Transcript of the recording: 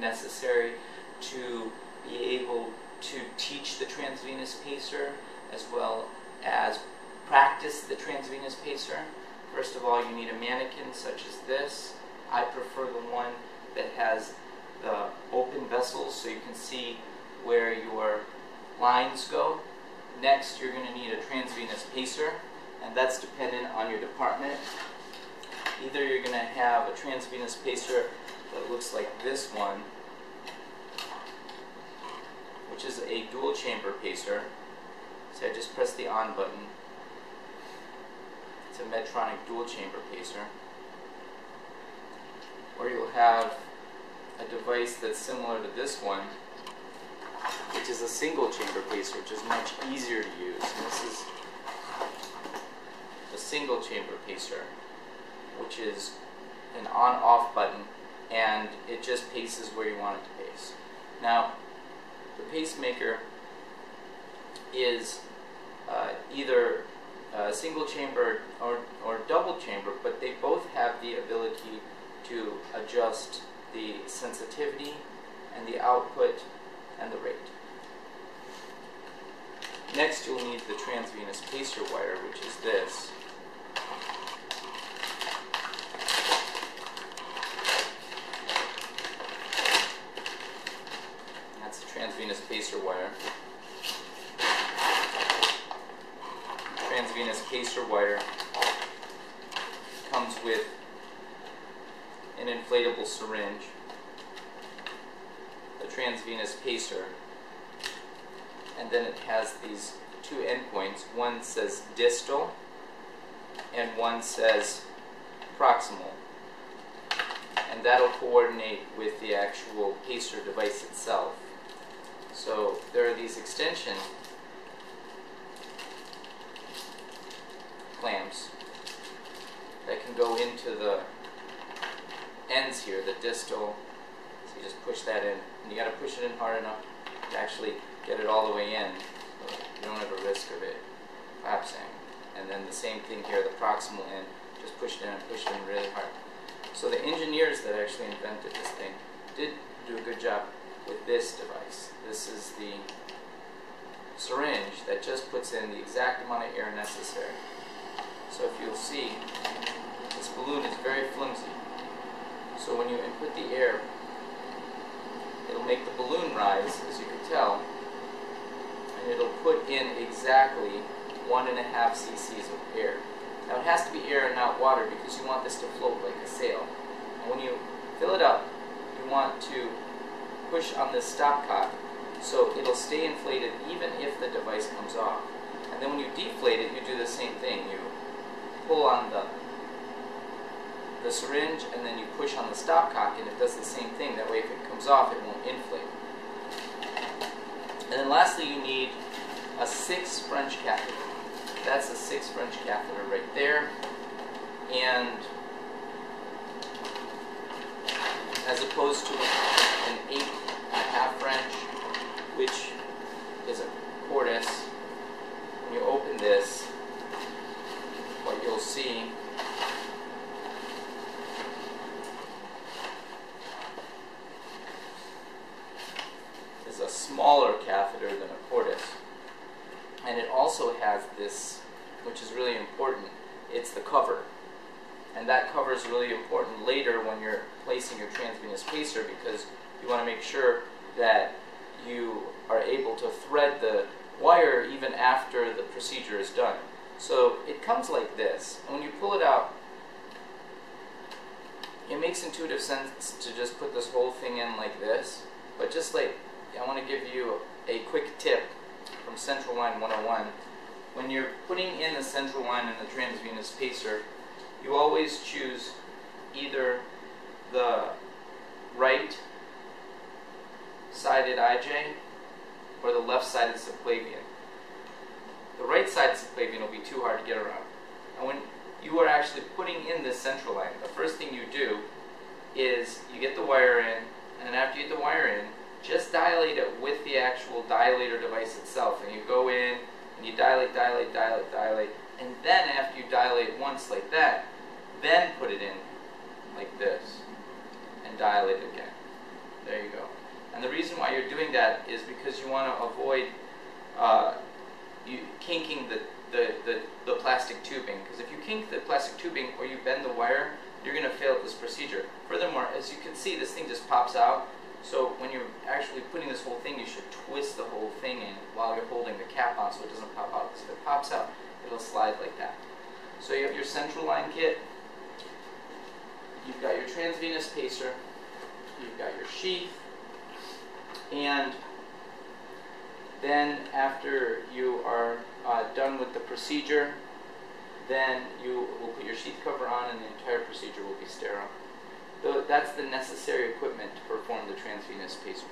necessary to be able to teach the transvenous pacer as well as practice the transvenous pacer. First of all, you need a mannequin such as this. I prefer the one that has the open vessels so you can see where your lines go. Next, you're going to need a transvenous pacer, and that's dependent on your department. Either you're going to have a transvenous pacer that looks like this one, which is a dual chamber pacer. So I just press the on button. It's a Medtronic dual chamber pacer. Or you'll have a device that's similar to this one, which is a single chamber pacer, which is much easier to use. And this is a single chamber pacer, which is an on-off button, and it just paces where you want it to pace. Now, the pacemaker is uh, either a single chamber or, or double chamber, but they both have the ability to adjust the sensitivity and the output and the rate. Next you'll need the transvenous pacer wire, which is this. That's the transvenous pacer wire. Transvenous pacer wire comes with an inflatable syringe, a transvenous pacer, and then it has these two endpoints. One says distal and one says proximal. And that'll coordinate with the actual pacer device itself. So there are these extension clamps that can go into the ends here, the distal. So you just push that in. And you got to push it in hard enough to actually get it all the way in. So you don't have a risk of it collapsing. And then the same thing here, the proximal end. Just push it in and push it in really hard. So the engineers that actually invented this thing did do a good job with this device. This is the syringe that just puts in the exact amount of air necessary. So if you'll see, this balloon is very flimsy. So when you input the air, it'll make the balloon rise, as you can tell, and it'll put in exactly one and a half cc's of air. Now it has to be air and not water because you want this to float like a sail. And when you fill it up, you want to push on this stopcock so it'll stay inflated even if the device comes off. And then when you deflate it, you do the same thing. You pull on the the syringe and then you push on the stopcock and it does the same thing. That way if it comes off, it won't inflate. And then lastly, you need a six French catheter. That's a six French catheter right there. And as opposed to an eight and a half French, which is a Cordis, when you open this, what you'll see is a smaller catheter than a Cordis. And it also has this, which is really important, it's the cover. And that cover is really important later when you're placing your transvenous pacer because you want to make sure that you are able to thread the wire even after the procedure is done. So it comes like this. And when you pull it out, it makes intuitive sense to just put this whole thing in like this. But just like, I want to give you a quick tip from Central Line 101. When you're putting in the central line in the transvenous pacer, you always choose either the right sided IJ or the left sided subclavian. The right sided subclavian will be too hard to get around. And when you are actually putting in this central line, the first thing you do is you get the wire in, and after you get the wire in, just dilate it with the actual dilator device itself. And you go in, and you dilate, dilate, dilate, dilate, and then after you dilate once like that, then put it in like this and dilate again. There you go. And the reason why you're doing that is because you want to avoid uh, you kinking the, the, the, the plastic tubing. Because if you kink the plastic tubing or you bend the wire, you're going to fail at this procedure. Furthermore, as you can see, this thing just pops out. So when you're actually putting this whole thing, you should twist the whole thing in while you're holding the cap on so it doesn't pop out. If it pops out, it'll slide like that. So you have your central line kit. You've got your transvenous pacer. You've got your sheath. And then after you are uh, done with the procedure, then you will put your sheath cover on and the entire procedure will be sterile. That's the necessary equipment to perform the transvenous pacer.